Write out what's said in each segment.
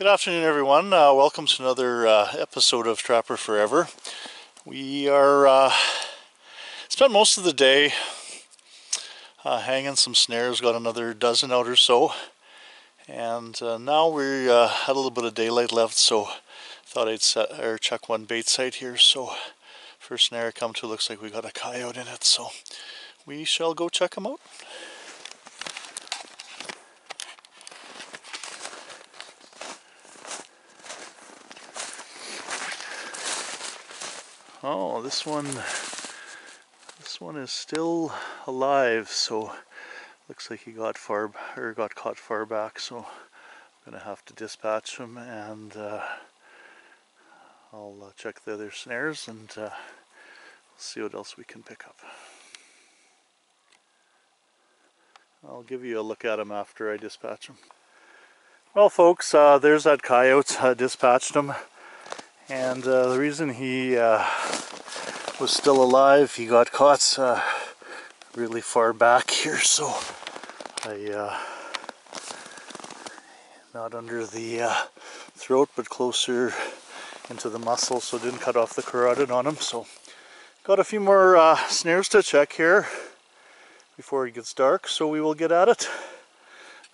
Good afternoon, everyone. Uh, welcome to another uh, episode of Trapper Forever. We are uh, spent most of the day uh, hanging some snares. Got another dozen out or so, and uh, now we uh, had a little bit of daylight left, so thought I'd set or check one bait site here. So first snare I come to looks like we got a coyote in it, so we shall go check him out. Oh, this one, this one is still alive. So looks like he got far or got caught far back. So I'm gonna have to dispatch him, and uh, I'll uh, check the other snares and uh, see what else we can pick up. I'll give you a look at him after I dispatch him. Well, folks, uh, there's that coyote. I dispatched him. And uh, the reason he uh, was still alive, he got caught uh, really far back here, so I, uh, not under the uh, throat, but closer into the muscle, so didn't cut off the carotid on him. So got a few more uh, snares to check here before it gets dark, so we will get at it.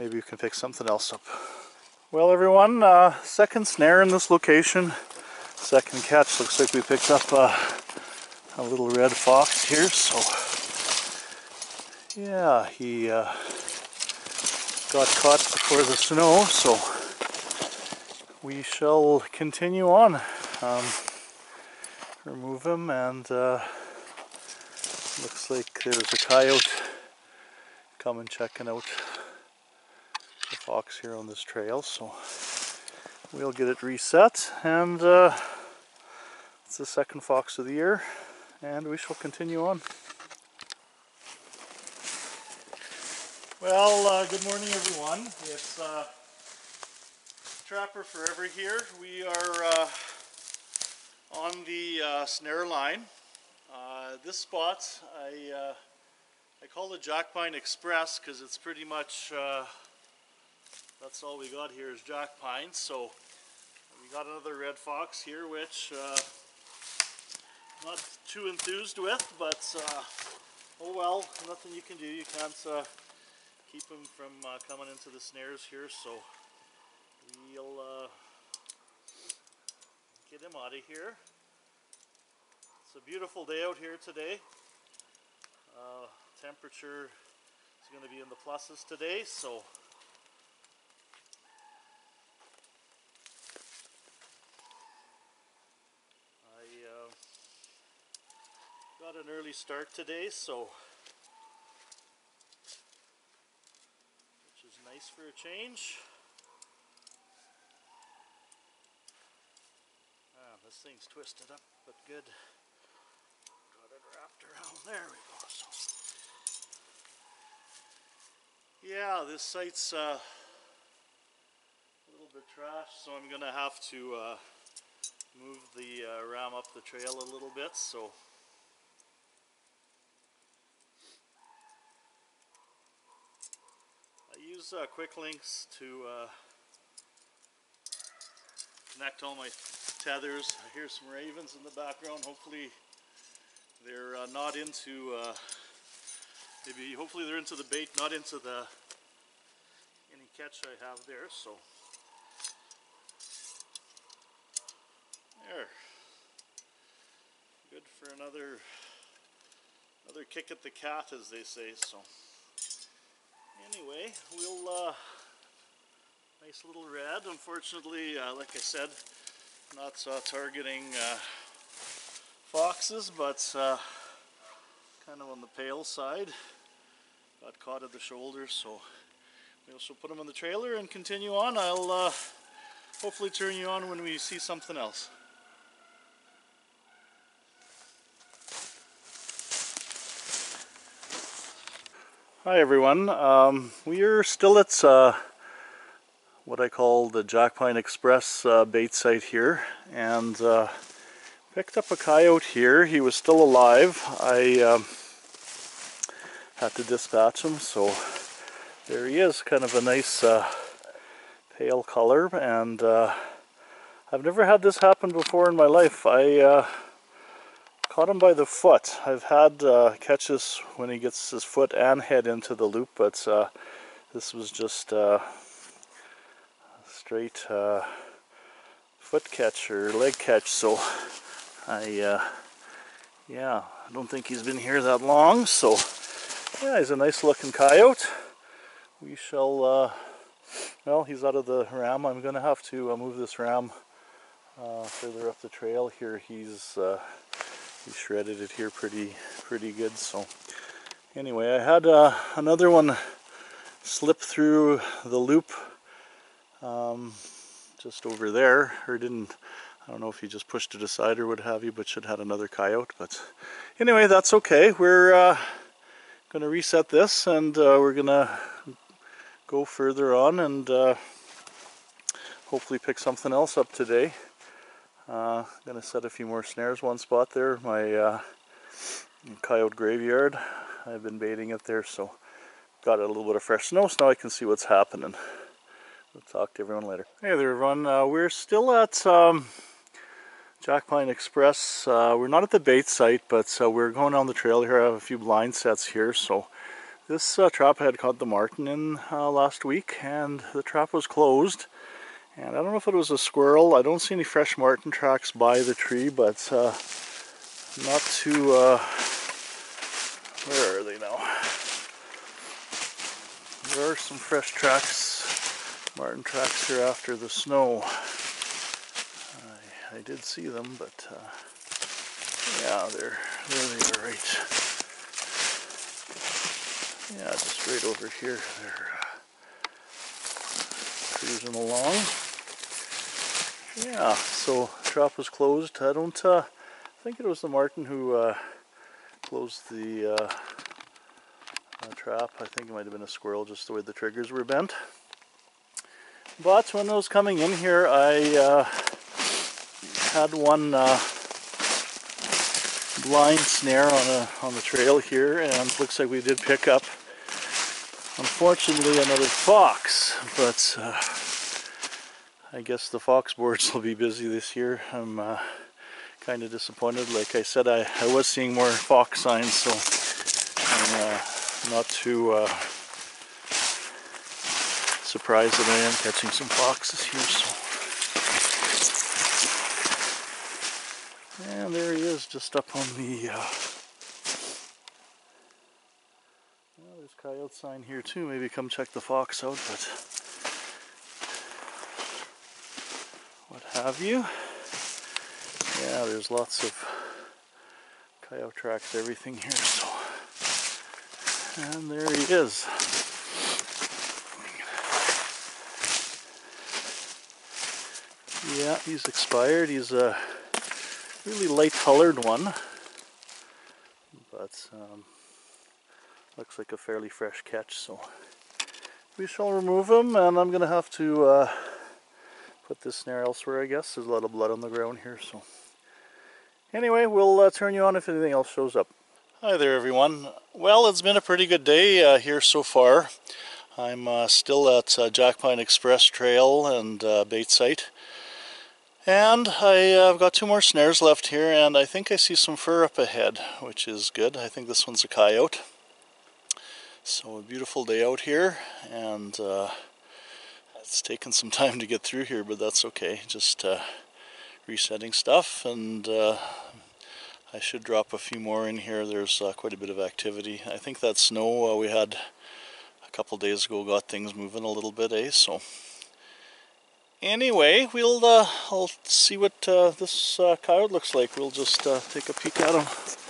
Maybe we can pick something else up. Well everyone, second snare in this location second catch. Looks like we picked up uh, a little red fox here. So yeah, he uh, got caught before the snow. So we shall continue on. Um, remove him and uh, looks like there's a coyote coming checking out the fox here on this trail. So we'll get it reset and uh, it's the second fox of the year and we shall continue on. Well, uh, good morning everyone. It's uh, Trapper Forever here. We are uh, on the uh, snare line. Uh, this spot I, uh, I call it Jack Pine Express because it's pretty much that's all we got here is jack pine. So we got another red fox here, which not too enthused with, but uh, oh well, nothing you can do. You can't uh, keep them from uh, coming into the snares here, so we'll uh, get him out of here. It's a beautiful day out here today. Uh, temperature is going to be in the pluses today, so Got an early start today, so which is nice for a change. Ah, this thing's twisted up, but good. Got it wrapped around. There we go. So, yeah, this site's uh, a little bit trashed, so I'm gonna have to uh, move the uh, ram up the trail a little bit. So. Uh, quick links to uh, connect all my tethers. I hear some ravens in the background. Hopefully they're uh, not into, uh, maybe hopefully they're into the bait, not into the any catch I have there. So there, good for another another kick at the cat, as they say. So anyway, we'll, uh, nice little red. Unfortunately, uh, like I said, not uh, targeting uh, foxes, but uh, kind of on the pale side. Got caught at the shoulder, so we'll also put them on the trailer and continue on. I'll uh, hopefully turn you on when we see something else. Hi everyone, um, we are still at uh, what I call the Jack Pine Express uh, bait site here and uh, picked up a coyote here. He was still alive. I um, had to dispatch him so there he is, kind of a nice uh, pale color and uh, I've never had this happen before in my life. I uh, caught him by the foot. I've had uh, catches when he gets his foot and head into the loop but uh, this was just uh, straight uh, foot catch or leg catch so I yeah I don't think he's been here that long so yeah he's a nice looking coyote we shall, uh, well, he's out of the ram. I'm going to have to uh, move this ram uh, further up the trail here. He's, he shredded it here pretty, pretty good. So anyway, I had uh, another one slip through the loop um, just over there, or didn't, I don't know if he just pushed it aside or what have you, but should have had another coyote. But anyway, that's okay. We're uh, going to reset this and uh, we're going to go further on and uh, hopefully pick something else up today. Uh, gonna set a few more snares one spot there, my uh, coyote graveyard. I've been baiting it there so got a little bit of fresh snow so now I can see what's happening. We'll talk to everyone later. Hey there everyone, uh, we're still at um, Jack Pine Express. Uh, we're not at the bait site but uh, we're going on the trail here. I have a few blind sets here so this uh, trap had caught the marten in uh, last week and the trap was closed. And I don't know if it was a squirrel. I don't see any fresh marten tracks by the tree, but uh, not too... Uh, where are they now? There are some fresh tracks, marten tracks here after the snow. I, I did see them, but uh, yeah, there, there they are right yeah, just right over here. They're uh, cruising along. Yeah, so trap was closed. I don't uh, think it was the marten who uh, closed the uh, uh, trap. I think it might have been a squirrel, just the way the triggers were bent. But when I was coming in here, I uh, had one blind snare on a on the trail here and looks like we did pick up unfortunately another fox but uh, I guess the fox boards will be busy this year. I'm uh, kind of disappointed. Like I said I, I was seeing more fox signs so I'm uh, not too uh, surprised that I am catching some foxes here so. And there he is just up on the uh, coyote sign here too. Maybe come check the fox out, but what have you. Yeah, there's lots of coyote tracks, everything here. So, and there he is. Yeah, he's expired. He's a really light colored one, but um, looks like a fairly fresh catch so we shall remove him and I'm gonna have to uh, put this snare elsewhere I guess. There's a lot of blood on the ground here so. Anyway we'll uh, turn you on if anything else shows up. Hi there everyone. Well it's been a pretty good day uh, here so far. I'm uh, still at uh, Jack Pine Express Trail and uh, bait site. And I've got two more snares left here and I think I see some fur up ahead which is good. I think this one's a coyote. So a beautiful day out here and uh, it's taken some time to get through here but that's okay. Just uh, resetting stuff and uh, I should drop a few more in here. There's uh, quite a bit of activity. I think that snow uh, we had a couple days ago got things moving a little bit eh? So anyway we'll uh, I'll see what this coyote looks like. We'll just take a peek at him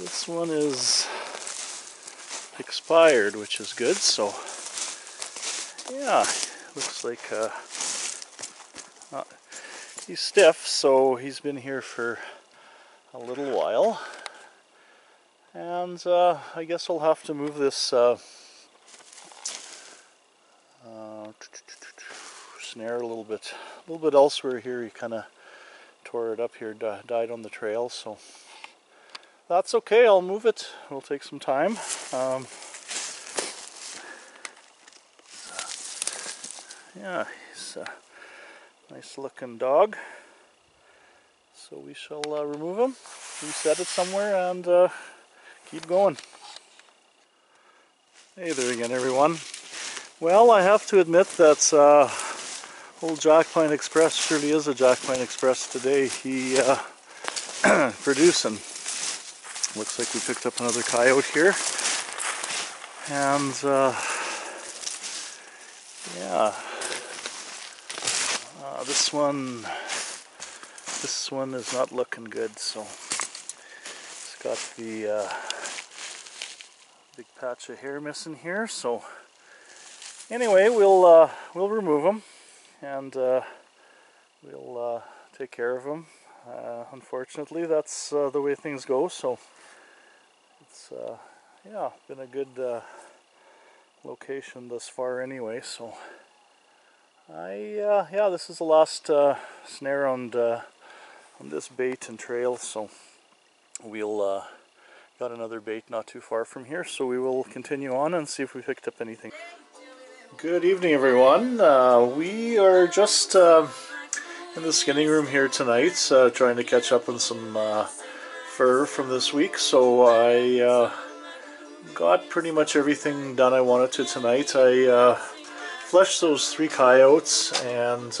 This one is expired, which is good. So, yeah, looks like uh, he's stiff, so he's been here for a little while. And uh, I guess I'll have to move this uh, uh snare a little bit, a little bit elsewhere here. He kind of tore it up here, died on the trail, so that's okay. I'll move it. It'll take some time. Um, yeah, he's a nice looking dog. So we shall uh, remove him, reset it somewhere, and uh, keep going. Hey there again, everyone. Well, I have to admit that uh, old Jack Pine Express surely is a Jack Pine Express today. He uh, producing. Looks like we picked up another coyote here. And uh, yeah, uh, this one, this one is not looking good. So it's got the uh, big patch of hair missing here. So anyway, we'll uh, we'll remove them and uh, we'll uh, take care of them. Uh, unfortunately, that's the way things go. So it's uh, yeah, been a good uh, location thus far anyway. So I yeah, this is the last snare on on this bait and trail. So we'll got another bait not too far from here. So we will continue on and see if we picked up anything. Good evening, everyone. Uh, we are just uh, in the skinning room here tonight, uh, trying to catch up on some uh, fur from this week. So I uh, got pretty much everything done I wanted to tonight. I uh, fleshed those three coyotes, and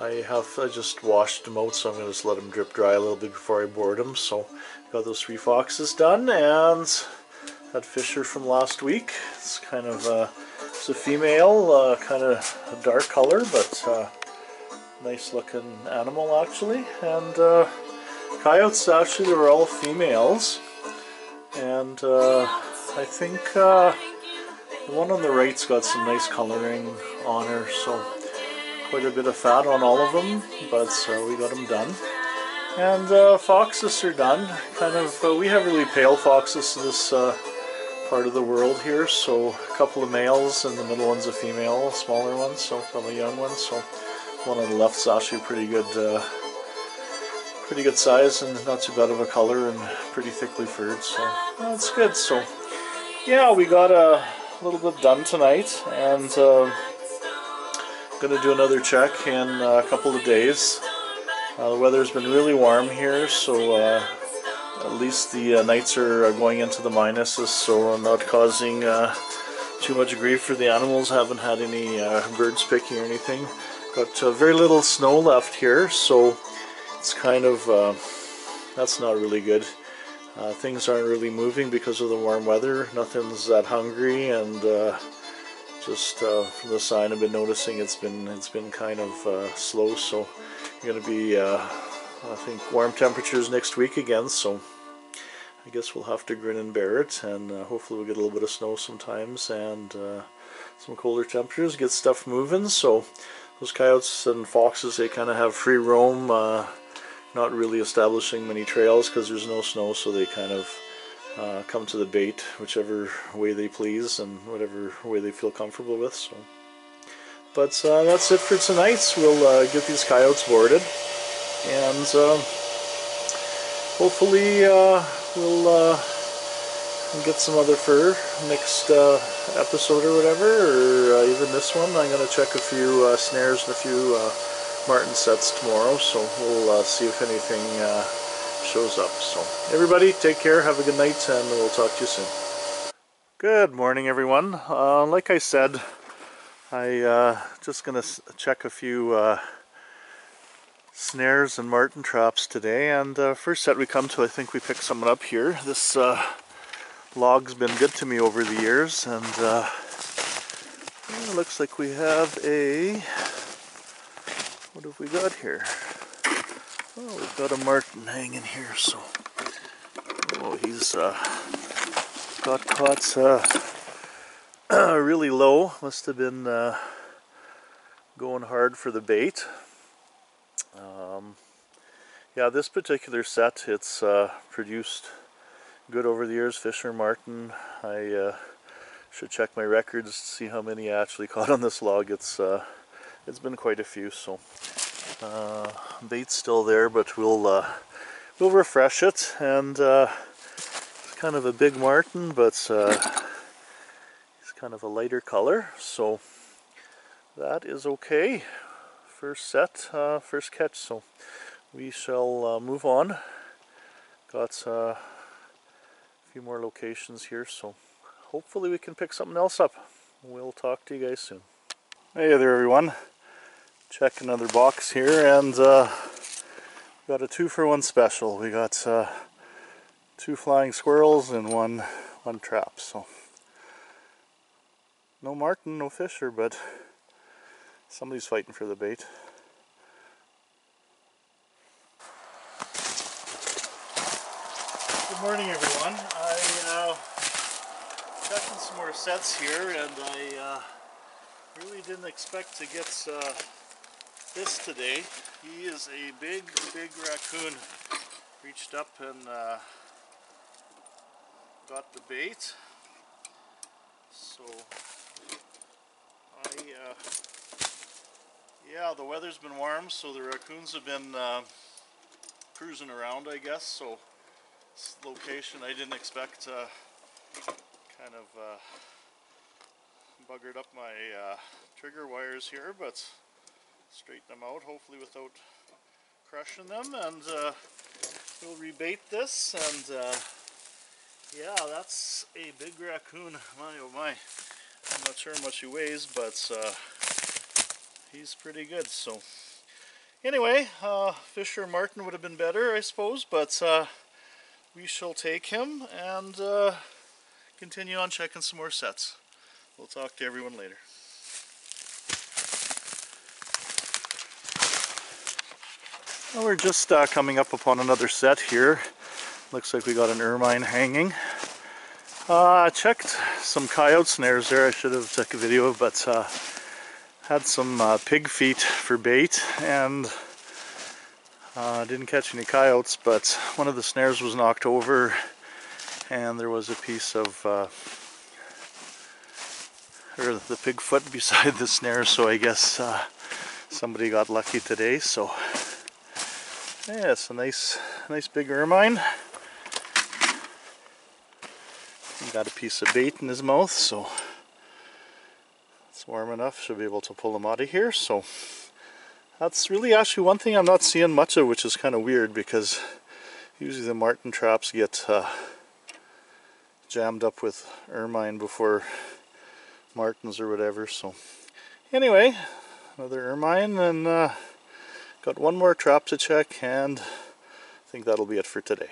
I have I just washed them out, so I'm going to just let them drip dry a little bit before I board them. So got those three foxes done, and that Fisher from last week. It's kind of uh, it's a female, uh, kind of a dark color, but uh, nice looking animal actually. And uh, coyotes actually they were all females, and uh, I think uh, the one on the right's got some nice coloring on her, so quite a bit of fat on all of them, but so we got them done. And uh, foxes are done. Kind of, uh, we have really pale foxes in this uh, part of the world here. So a couple of males and the middle one's a female, smaller one, so probably young one. So one on the left is actually pretty good, uh, pretty good size and not too bad of a color and pretty thickly furred. So that's good. So yeah, we got a little bit done tonight and uh, gonna do another check in a couple of days. Uh, the weather's been really warm here, so uh, at least the uh, nights are going into the minuses, so not causing uh, too much grief for the animals. Haven't had any uh, birds picking or anything. Got uh, very little snow left here, so it's kind of uh, that's not really good. things aren't really moving because of the warm weather. Nothing's that hungry, and just from the sign I've been noticing, it's been it's been kind of slow. So you're going to be I think warm temperatures next week again, so I guess we'll have to grin and bear it, and uh, hopefully we'll get a little bit of snow sometimes, and uh, some colder temperatures, get stuff moving, so those coyotes and foxes, they kind of have free roam, uh, not really establishing many trails because there's no snow, so they kind of uh, come to the bait whichever way they please, and whatever way they feel comfortable with, so... But uh, that's it for tonight. We'll uh, get these coyotes boarded and uh, hopefully uh, we'll get some other fur next uh, episode or whatever, or uh, even this one. I'm going to check a few uh, snares and a few marten sets tomorrow, so we'll see if anything shows up. So everybody, take care, have a good night, and we'll talk to you soon. Good morning, everyone. like I said, I just going to check a few snares and marten traps today and uh, first set we come to I think we picked someone up here this uh, log's been good to me over the years and uh, looks like we have a what have we got here? Oh we've got a marten hanging here so oh he's uh, got caught uh, really low. Must have been uh, going hard for the bait. Um, yeah, this particular set, it's uh, produced good over the years, Fisher marten. I uh, should check my records to see how many I actually caught on this log. It's uh, it's been quite a few, so uh, bait's still there, but we'll uh, we'll refresh it. And uh, it's kind of a big marten, but uh, it's kind of a lighter color, so that is okay. First set, first catch. So we shall move on. Got few more locations here, so hopefully we can pick something else up. We'll talk to you guys soon. Hey there everyone. Check another box here and uh, got a two for one special. We got uh, two flying squirrels and one one trap. So no marten, no fisher, but somebody's fighting for the bait. Morning everyone. I uh, checking some more sets here and I uh, really didn't expect to get uh, this today. He is a big, big raccoon. Reached up and uh, got the bait. So I, uh, yeah, the weather's been warm, so the raccoons have been uh, cruising around, I guess. So location I didn't expect uh, kind of uh, buggered up my uh, trigger wires here, but straighten them out hopefully without crushing them and uh, we'll rebait this and uh, yeah that's a big raccoon. My oh my. I'm not sure how much he weighs but uh, he's pretty good so. Anyway Fisher marten would have been better I suppose but we shall take him and uh, continue on checking some more sets we'll talk to everyone later Well, we're just uh, coming up upon another set here. Looks like we got an ermine hanging. Uh, I checked some coyote snares there. I should have took a video, but uh, had some uh, pig feet for bait and uh, didn't catch any coyotes, but one of the snares was knocked over and there was a piece of uh, or the pig foot beside the snare, so I guess uh, somebody got lucky today. So yeah, it's a nice, nice big ermine. He got a piece of bait in his mouth, so it's warm enough. Should be able to pull him out of here. So that's really actually one thing I'm not seeing much of, which is kind of weird because usually the marten traps get uh, jammed up with ermine before martens or whatever. So anyway, another ermine and. Uh, Got one more trap to check and I think that'll be it for today.